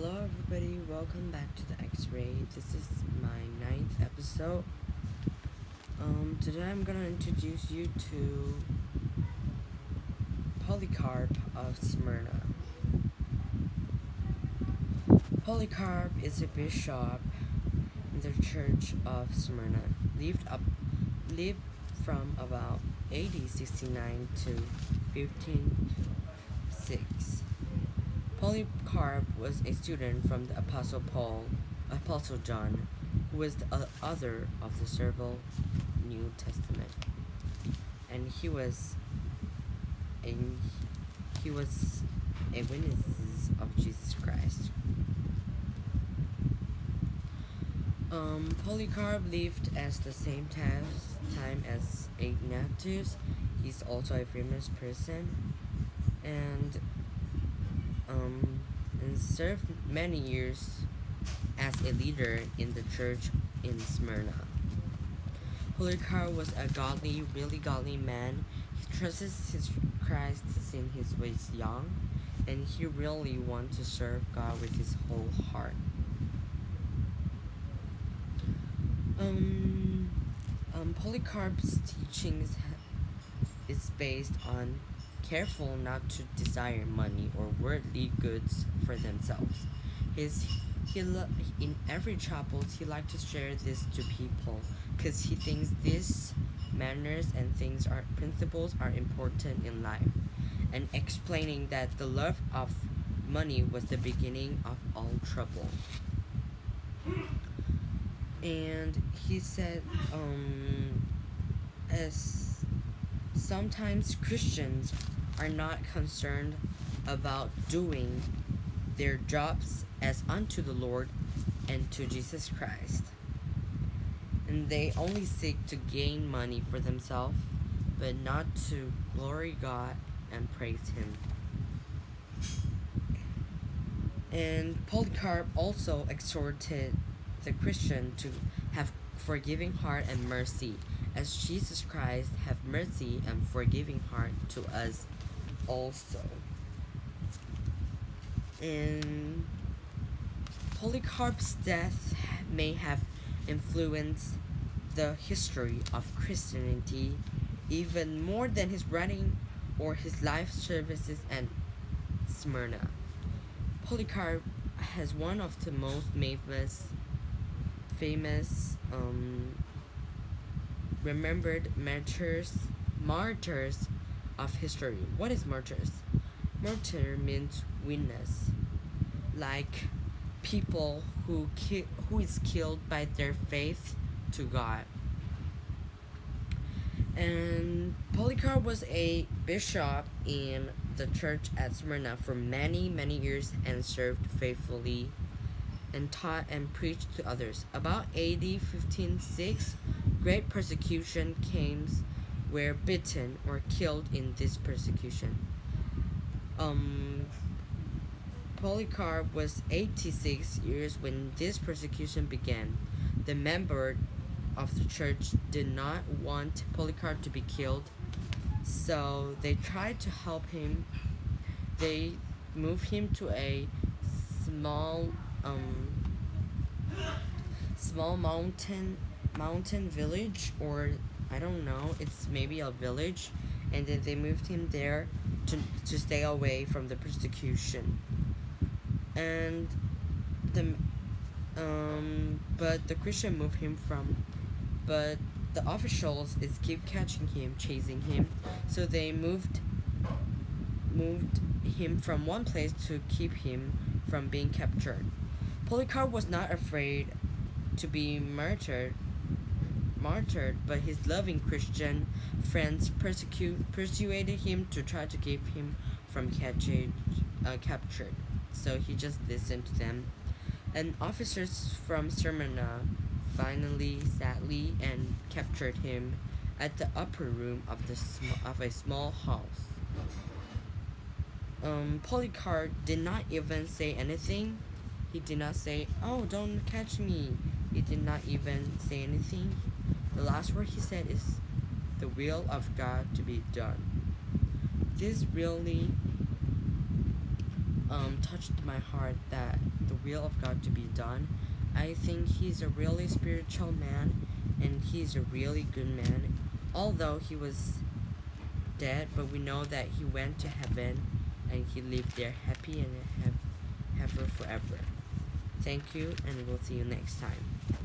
Hello, everybody. Welcome back to the X-Ray. This is my ninth episode. Um, today I'm gonna introduce you to Polycarp of Smyrna. Polycarp is a bishop in the Church of Smyrna. Lived up, lived from about AD 69 to 1506. Polycarp was a student from the Apostle Paul, Apostle John, who was the author of the several New Testament, and he was a he was a witness of Jesus Christ. Um, Polycarp lived at the same time, time as Ignatius. He's also a famous person, and um, and served many years as a leader in the church in Smyrna. Polycarp was a godly, really godly man. He trusted his Christ since he was young, and he really wanted to serve God with his whole heart. Um, um, Polycarp's teachings is based on careful not to desire money or worldly goods for themselves. His he in every chapel he liked to share this to people because he thinks these manners and things are principles are important in life, and explaining that the love of money was the beginning of all trouble. And he said, um, as sometimes Christians are not concerned about doing their jobs as unto the Lord and to Jesus Christ. And they only seek to gain money for themselves, but not to glory God and praise Him. And Polycarp also exhorted the Christian to have forgiving heart and mercy, as Jesus Christ have mercy and forgiving heart to us also. And Polycarp's death may have influenced the history of Christianity even more than his writing or his life services at Smyrna. Polycarp has one of the most famous, famous, um, remembered martyrs, martyrs of history. What is martyrs? Martyr means witness, like people who ki- who is killed by their faith to God. And Polycarp was a bishop in the church at Smyrna for many, many years and served faithfully and taught and preached to others. About AD 1506, great persecution came were bitten or killed in this persecution. Um, Polycarp was 86 years when this persecution began. The member of the church did not want Polycarp to be killed, so they tried to help him. They moved him to a small um, small mountain mountain village or I don't know, it's maybe a village, and then they moved him there to, to stay away from the persecution. And the um but the Christian moved him from but the officials is keep catching him, chasing him, so they moved moved him from one place to keep him from being captured. Polycarp was not afraid to be murdered martyred, but his loving Christian friends persecute, persuaded him to try to keep him from catching, uh, captured. So he just listened to them. And officers from Smyrna finally, sadly, and captured him at the upper room of the of a small house. Um, Polycarp did not even say anything. He did not say, "Oh, don't catch me." He did not even say anything. The last word he said is the will of God to be done. This really um, touched my heart that the will of God to be done. I think he's a really spiritual man and he's a really good man. Although he was dead, but we know that he went to heaven and he lived there happy and ever forever. Thank you, and we'll see you next time.